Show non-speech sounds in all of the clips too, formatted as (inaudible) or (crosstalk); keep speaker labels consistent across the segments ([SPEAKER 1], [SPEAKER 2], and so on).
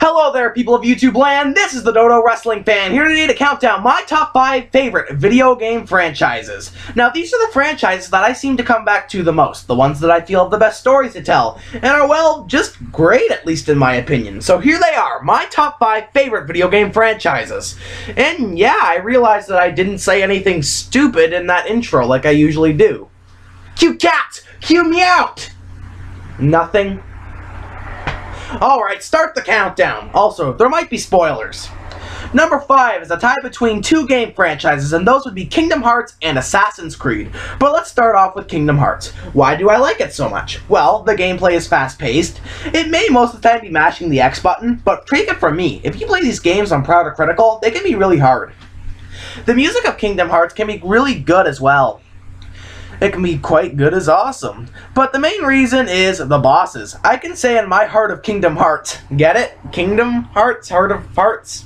[SPEAKER 1] Hello there, people of YouTube land. This is the Dodo Wrestling Fan here today to count down my top 5 favorite video game franchises. Now, these are the franchises that I seem to come back to the most, the ones that I feel have the best stories to tell, and are, well, just great, at least in my opinion. So here they are, my top 5 favorite video game franchises. And yeah, I realized that I didn't say anything stupid in that intro like I usually do. Cue cat! Cue me out! Nothing? Alright, start the countdown. Also, there might be spoilers. Number 5 is a tie between two game franchises, and those would be Kingdom Hearts and Assassin's Creed. But let's start off with Kingdom Hearts. Why do I like it so much? Well, the gameplay is fast paced. It may most of the time be mashing the X button, but take it from me, if you play these games on Proud or Critical, they can be really hard. The music of Kingdom Hearts can be really good as well it can be quite good as awesome. But the main reason is the bosses. I can say in my heart of Kingdom Hearts. Get it? Kingdom Hearts? Heart of Hearts?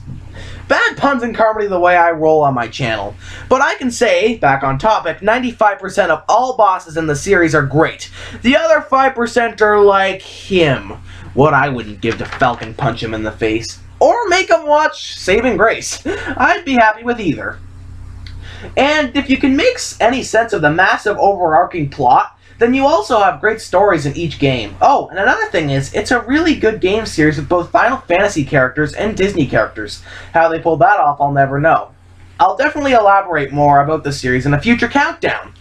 [SPEAKER 1] Bad puns and comedy the way I roll on my channel. But I can say, back on topic, 95% of all bosses in the series are great. The other 5% are like him. What I wouldn't give to Falcon punch him in the face. Or make him watch Saving Grace. (laughs) I'd be happy with either. And if you can make any sense of the massive overarching plot, then you also have great stories in each game. Oh, and another thing is, it's a really good game series with both Final Fantasy characters and Disney characters. How they pulled that off, I'll never know. I'll definitely elaborate more about the series in a future countdown.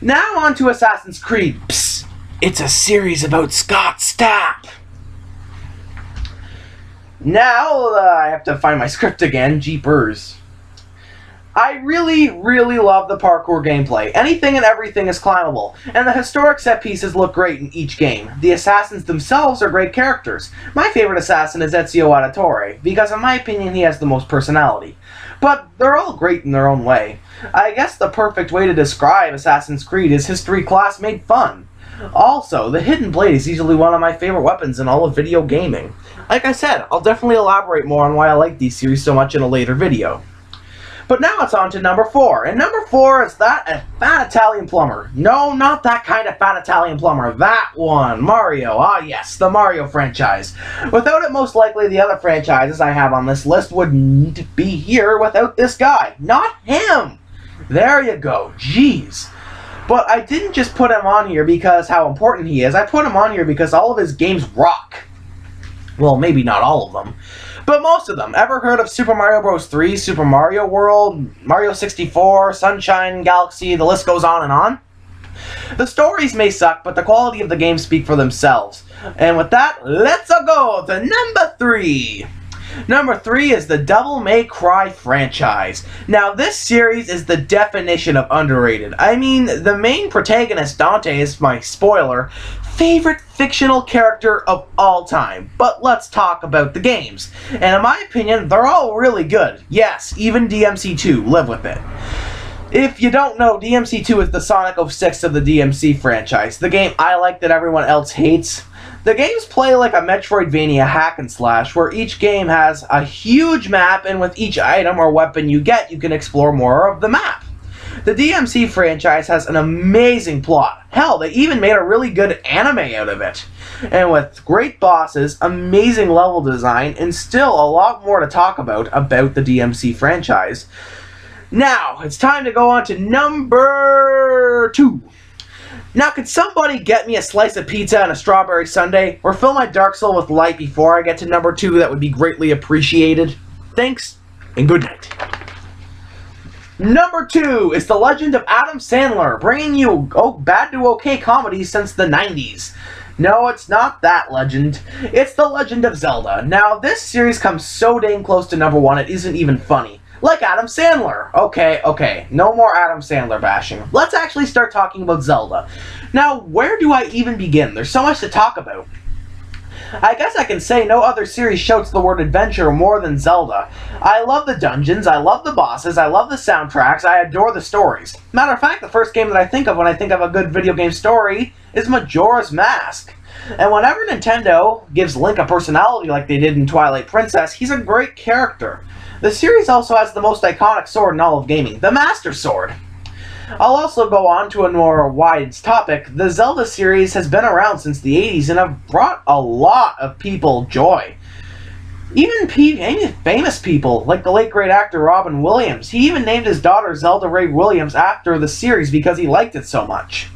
[SPEAKER 1] Now on to Assassin's Creed. Psst, it's a series about Scott Stapp. Now uh, I have to find my script again. Jeepers. I really, really love the parkour gameplay. Anything and everything is climbable, and the historic set pieces look great in each game. The assassins themselves are great characters. My favorite assassin is Ezio Auditore, because in my opinion he has the most personality. But they're all great in their own way. I guess the perfect way to describe Assassin's Creed is history class made fun. Also, the Hidden Blade is easily one of my favorite weapons in all of video gaming. Like I said, I'll definitely elaborate more on why I like these series so much in a later video. But now it's on to number four. And number four is that a fat Italian plumber. No, not that kind of fat Italian plumber. That one. Mario. Ah, yes, the Mario franchise. Without it, most likely the other franchises I have on this list wouldn't be here without this guy. Not him. There you go. Jeez. But I didn't just put him on here because how important he is. I put him on here because all of his games rock. Well, maybe not all of them. But most of them. Ever heard of Super Mario Bros. 3, Super Mario World, Mario 64, Sunshine Galaxy, the list goes on and on? The stories may suck, but the quality of the games speak for themselves. And with that, let's go to number 3. Number 3 is the Devil May Cry franchise. Now, this series is the definition of underrated. I mean, the main protagonist, Dante, is my spoiler, favorite fictional character of all time. But let's talk about the games. And in my opinion, they're all really good. Yes, even DMC2, live with it. If you don't know, DMC2 is the Sonic 06 of the DMC franchise, the game I like that everyone else hates. The games play like a Metroidvania hack and slash, where each game has a huge map, and with each item or weapon you get, you can explore more of the map. The DMC franchise has an amazing plot. Hell, they even made a really good anime out of it. And with great bosses, amazing level design, and still a lot more to talk about about the DMC franchise. Now, it's time to go on to number two. Now, could somebody get me a slice of pizza and a strawberry sundae, or fill my Dark Soul with light before I get to number two? That would be greatly appreciated. Thanks, and good night. Number two is The Legend of Adam Sandler, bringing you oh, bad to okay comedies since the 90s. No, it's not that legend. It's The Legend of Zelda. Now, this series comes so dang close to number one, it isn't even funny. Like Adam Sandler. Okay, okay, no more Adam Sandler bashing. Let's actually start talking about Zelda. Now, where do I even begin? There's so much to talk about. I guess I can say no other series shouts the word adventure more than Zelda. I love the dungeons, I love the bosses, I love the soundtracks, I adore the stories. Matter of fact, the first game that I think of when I think of a good video game story is Majora's Mask. And whenever Nintendo gives Link a personality like they did in Twilight Princess, he's a great character. The series also has the most iconic sword in all of gaming, the Master Sword. I'll also go on to a more wide topic. The Zelda series has been around since the 80s and have brought a lot of people joy. Even famous people, like the late great actor Robin Williams, he even named his daughter Zelda Rae Williams after the series because he liked it so much.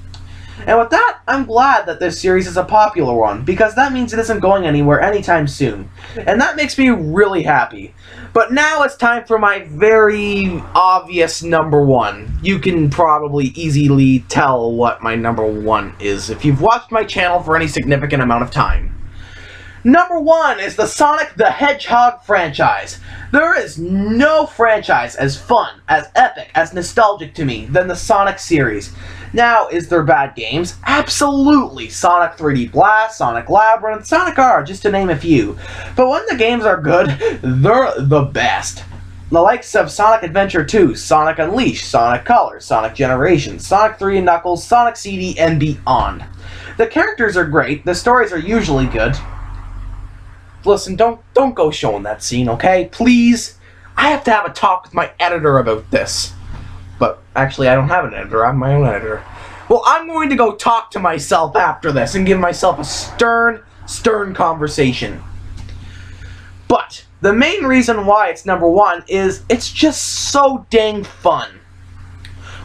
[SPEAKER 1] And with that, I'm glad that this series is a popular one, because that means it isn't going anywhere anytime soon. And that makes me really happy. But now it's time for my very obvious number one. You can probably easily tell what my number one is if you've watched my channel for any significant amount of time. Number one is the Sonic the Hedgehog franchise. There is no franchise as fun, as epic, as nostalgic to me than the Sonic series. Now, is there bad games? Absolutely! Sonic 3D Blast, Sonic Labyrinth, Sonic R, just to name a few. But when the games are good, (laughs) they're the best. The likes of Sonic Adventure 2, Sonic Unleashed, Sonic Colors, Sonic Generations, Sonic 3 and Knuckles, Sonic CD, and beyond. The characters are great, the stories are usually good, listen, don't don't go showing that scene, okay? Please. I have to have a talk with my editor about this. But actually, I don't have an editor. I'm my own editor. Well, I'm going to go talk to myself after this and give myself a stern, stern conversation. But the main reason why it's number one is it's just so dang fun.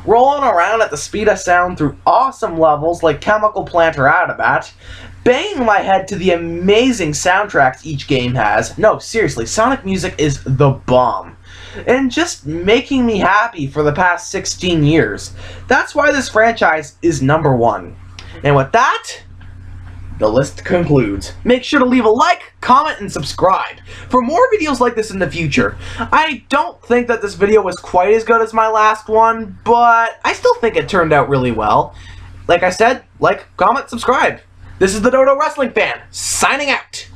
[SPEAKER 1] Rolling around at the speed of sound through awesome levels like Chemical Plant or Adabat, banging my head to the amazing soundtracks each game has. No, seriously, Sonic music is the bomb. And just making me happy for the past 16 years. That's why this franchise is number one. And with that, the list concludes. Make sure to leave a like, comment, and subscribe for more videos like this in the future. I don't think that this video was quite as good as my last one, but I still think it turned out really well. Like I said, like, comment, subscribe. This is the Dodo Wrestling Fan, signing out.